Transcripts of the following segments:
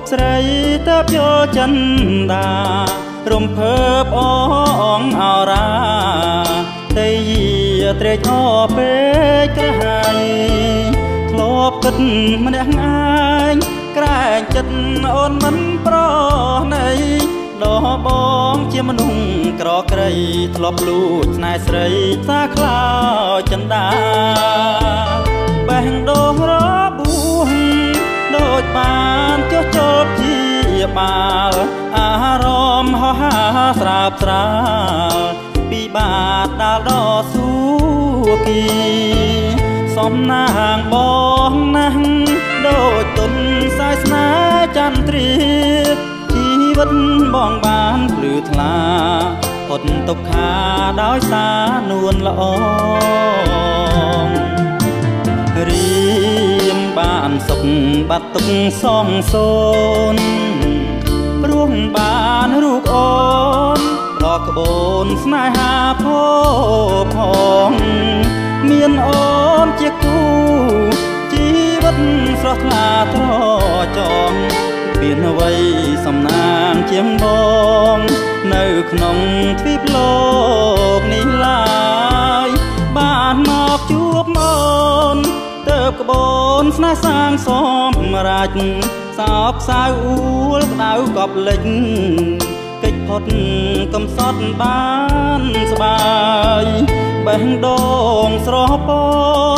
បស្រីទៅយល់ចិនដារំភើបអងអរាតែយាត្រេកអពេកក្រហាយធ្លាប់គិតម្នាក់ឯងក្រែងចិត្តអូនមិនប្រណីដោះបងជាមនុស្សក្រក្រីធ្លាប់លួចស្នេហ៍ស្រីសាខ្លោចិ ស្រាបស្រាលពីបាតដាល់ដល់សួគី សំណាងបងណាស់ដូចទុនសាយស្នាចន្ទ្រាជីវិតបងបានភ្លឺថ្លាផុតទុក្ខាដោយសារនួនល្អរៀមបានសុខបាត់ទុកសងសូនព្រោះបានរូបអូនប្រក្បូនស្នេហាផោផងមានអូនជាគូជីវិតស្រស់ថ្លាត្រចងមានអ្វីសំណាងជាងបងនៅក្នុងទ្វីបលោកនេះឡើយបានមកជួបអូនទៅក្បូនស្នេហ៍សាងស មរាជសោកសៅអួលក្តៅកប់លិចកិច្ចផុតកំសត់បានស្បាយបេះដូងស្រស់ព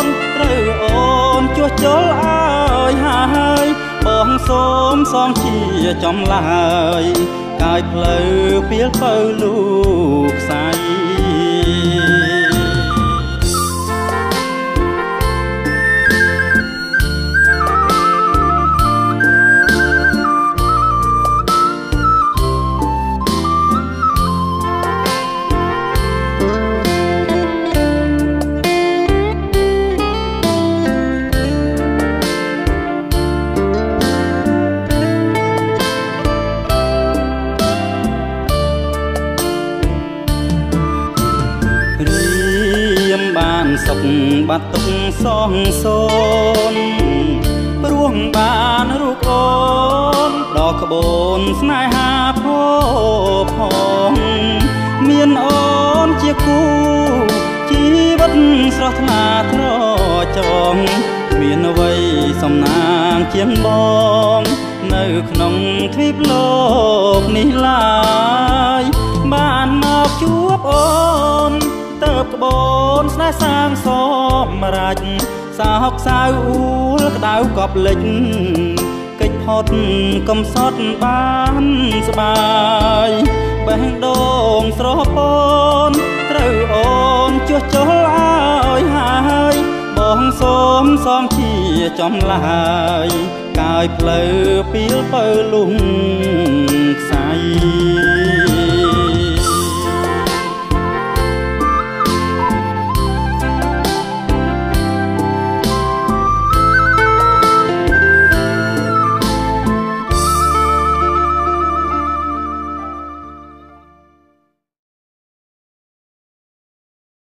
នត្រូវអូនជួសជុលអើយហើយបងសូមសងជាចំឡើយកាយផ្លូវពីលពៅលូខ្សែ បានសុខបាត់ទុកសងសូនព្រោះបានរូបអូនដល់ក្បូនស្នេហាផោផងមានអូនជាគូជីវិតស្រស់ថ្លាត្រចងមានអ្វីសំណាងជាងបងនៅក្នុងទ្វីបលោកនេះឡើយបានមកជួបអូនទៅក្បូន ស្នេហ៍សាងសមរាជសោកសៅអួលក្តៅកប់លិចកិច្ចផុតកំសត់បានស្បាយបេះដូងស្រស់ពនត្រូវអូនជួសជុលអើយហើយបងសូមសំជាចំឡើយកាយផ្លូវពីលពៅលុងខ្សែ